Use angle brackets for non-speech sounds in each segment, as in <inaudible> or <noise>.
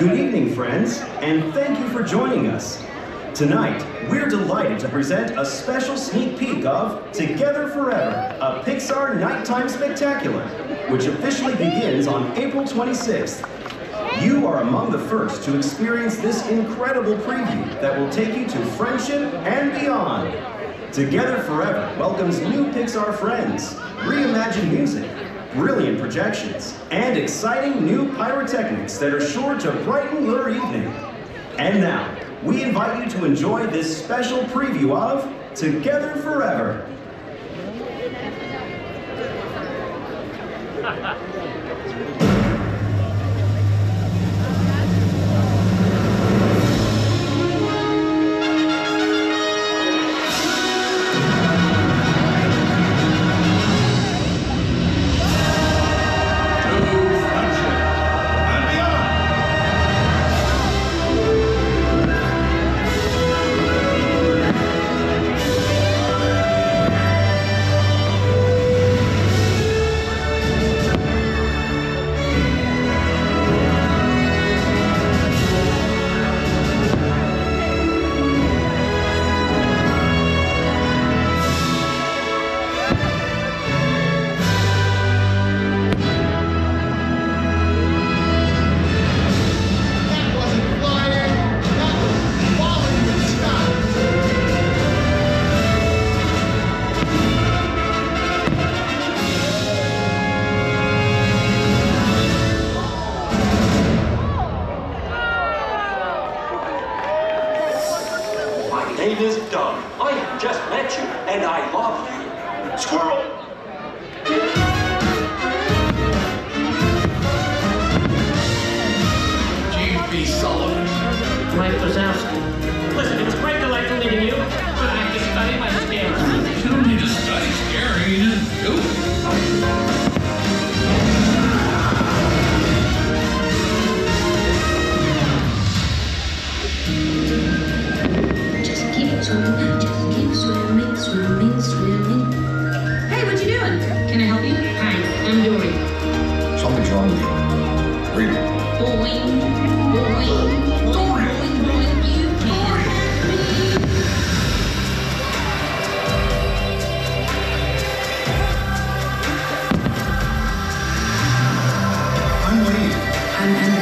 Good evening, friends, and thank you for joining us. Tonight, we're delighted to present a special sneak peek of Together Forever, a Pixar Nighttime Spectacular, which officially begins on April 26th. You are among the first to experience this incredible preview that will take you to friendship and beyond. Together Forever welcomes new Pixar friends, reimagined music, brilliant projections, and exciting new pyrotechnics that are sure to brighten your evening. And now, we invite you to enjoy this special preview of Together Forever. <laughs> name is Doug. I have just met you, and I love you. Squirrel! Wade. I'm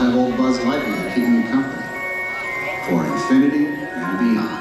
Have old Buzz Lightyear keeping me company for infinity and beyond.